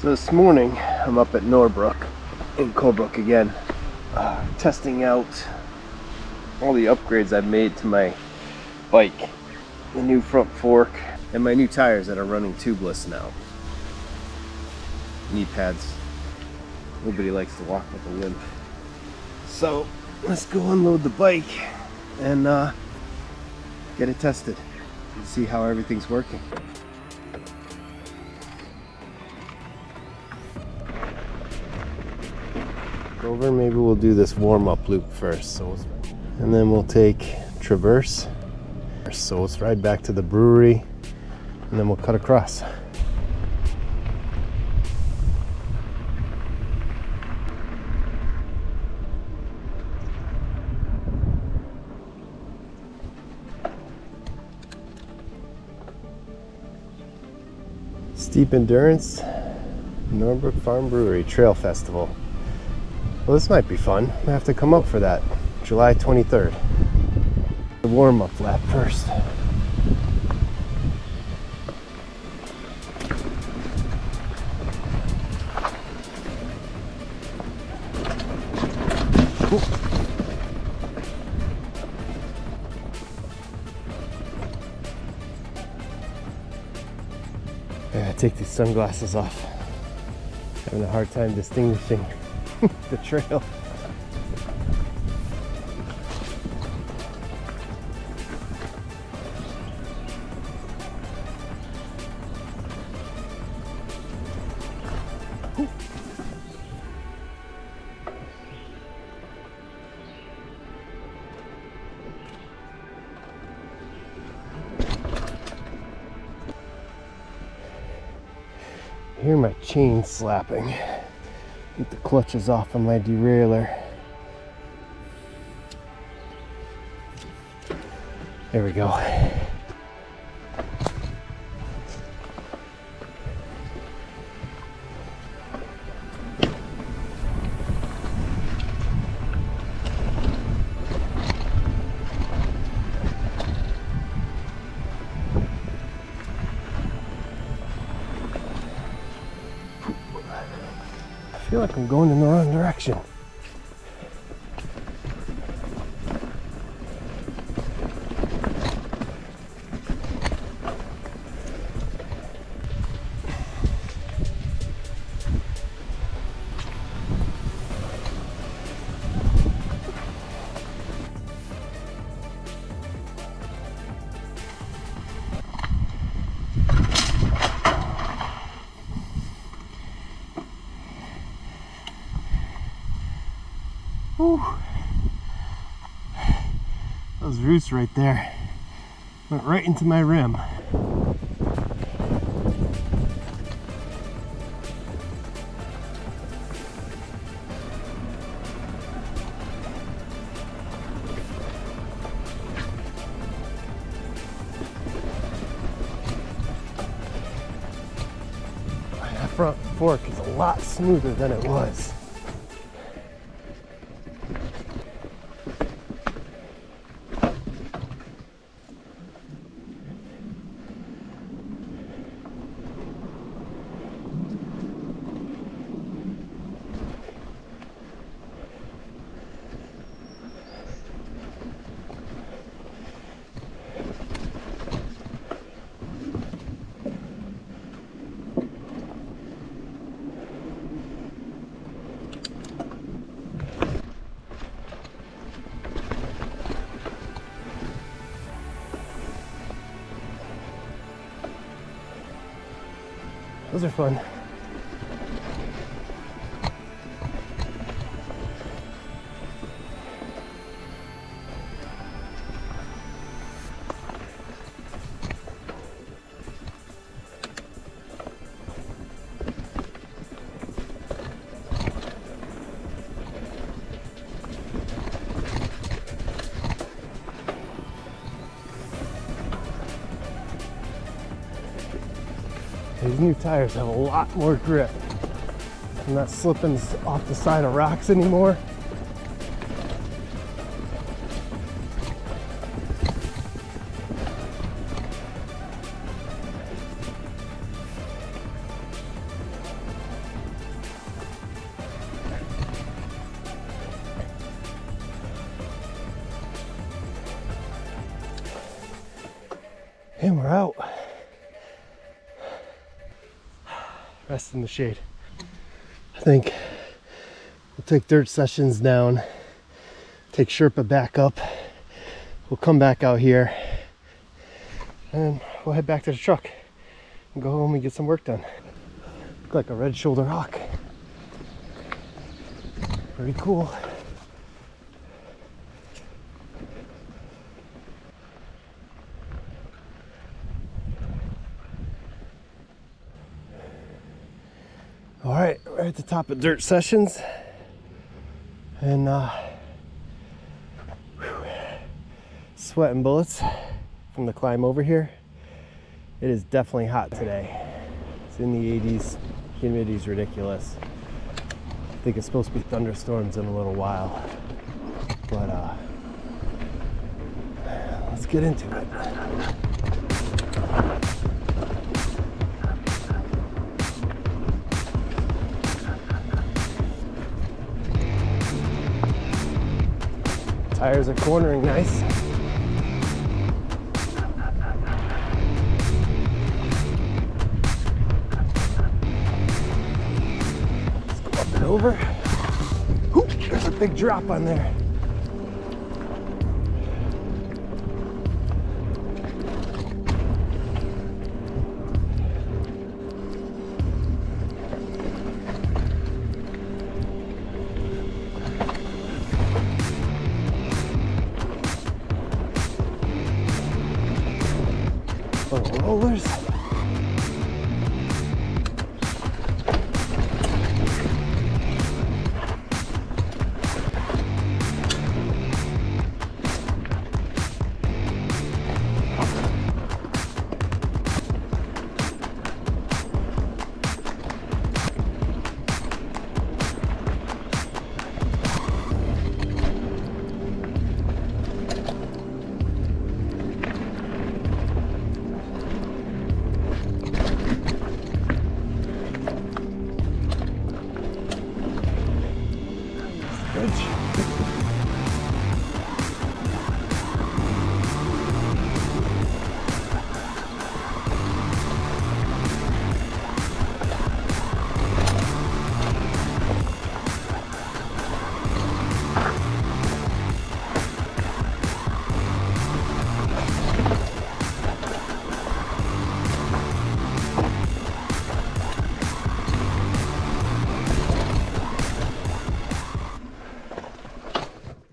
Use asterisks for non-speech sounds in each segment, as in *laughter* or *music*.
So this morning, I'm up at Norbrook in Colebrook again, uh, testing out all the upgrades I've made to my bike. The new front fork and my new tires that are running tubeless now. Knee pads. Nobody likes to walk with a limp. So let's go unload the bike and uh, get it tested and see how everything's working. Over maybe we'll do this warm-up loop first. So and then we'll take traverse so let's ride back to the brewery and then we'll cut across. Steep Endurance Norbrook Farm Brewery Trail Festival well, this might be fun. I have to come up for that. July 23rd. The warm-up lap first. Take these sunglasses off. Having a hard time distinguishing *laughs* the trail. hear my chain slapping. Get the clutches off of my derailleur. There we go. Feel like I'm going in the wrong direction. Those roots right there went right into my rim. That front fork is a lot smoother than it was. Those are fun. These new tires have a lot more grip. I'm not slipping off the side of rocks anymore. And we're out. Rest in the shade. I think we'll take dirt sessions down, take Sherpa back up. We'll come back out here and we'll head back to the truck and go home and get some work done. Look like a red shoulder hawk. Pretty cool. All right, we're at the top of Dirt Sessions. And uh, whew, sweating bullets from the climb over here. It is definitely hot today. It's in the 80s. Humidity's ridiculous. I think it's supposed to be thunderstorms in a little while. But uh, let's get into it. Tires are cornering nice. Let's over. Ooh, there's a big drop on there. Little rollers.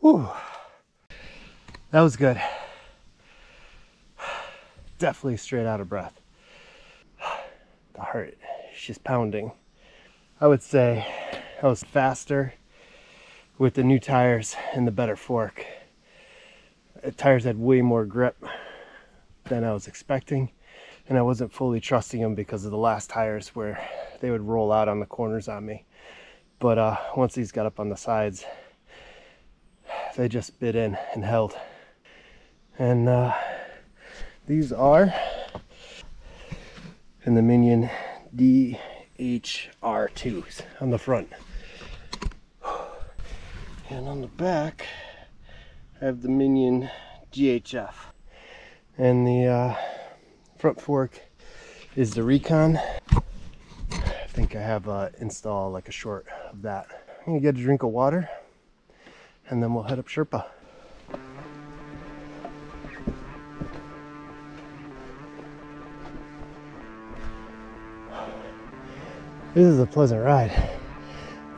Whew. That was good. Definitely straight out of breath. The heart she's pounding. I would say I was faster with the new tires and the better fork. The tires had way more grip than I was expecting, and I wasn't fully trusting them because of the last tires where they would roll out on the corners on me. But uh, once these got up on the sides, they just bit in and held. And uh, these are in the Minion DHR2s on the front. And on the back, I have the Minion DHF. And the uh, front fork is the Recon. I think I have uh, installed like a short of that. I'm gonna get a drink of water and then we'll head up Sherpa. This is a pleasant ride.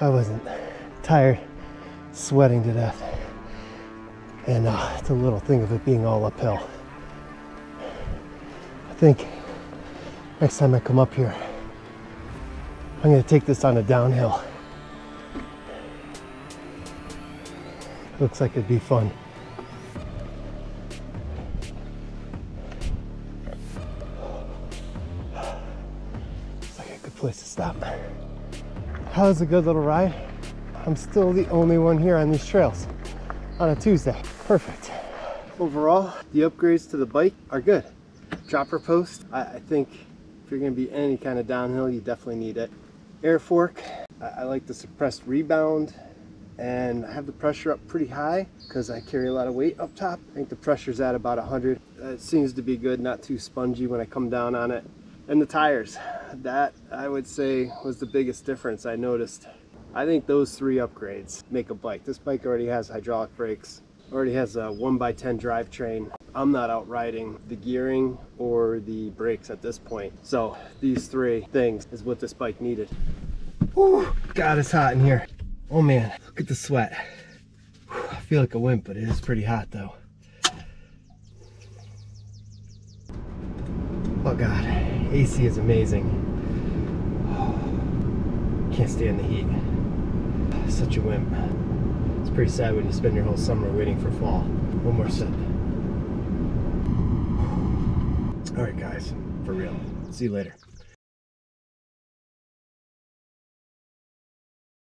I wasn't tired, sweating to death. And uh, it's a little thing of it being all uphill. I think next time I come up here, I'm gonna take this on a downhill. Looks like it'd be fun. Looks like a good place to stop. That was a good little ride. I'm still the only one here on these trails on a Tuesday. Perfect. Overall, the upgrades to the bike are good. Dropper post, I, I think if you're gonna be any kind of downhill, you definitely need it. Air fork, I, I like the suppressed rebound and I have the pressure up pretty high because I carry a lot of weight up top. I think the pressure's at about 100 it seems to be good, not too spongy when I come down on it. And the tires, that I would say was the biggest difference I noticed. I think those three upgrades make a bike. This bike already has hydraulic brakes, already has a 1x10 drivetrain. I'm not out riding the gearing or the brakes at this point. So these three things is what this bike needed. Whew, God, it's hot in here. Oh man, look at the sweat. I feel like a wimp, but it is pretty hot though. Oh God, AC is amazing. *sighs* Can't stand the heat. Such a wimp. It's pretty sad when you spend your whole summer waiting for fall. One more sip. All right, guys, for real. See you later.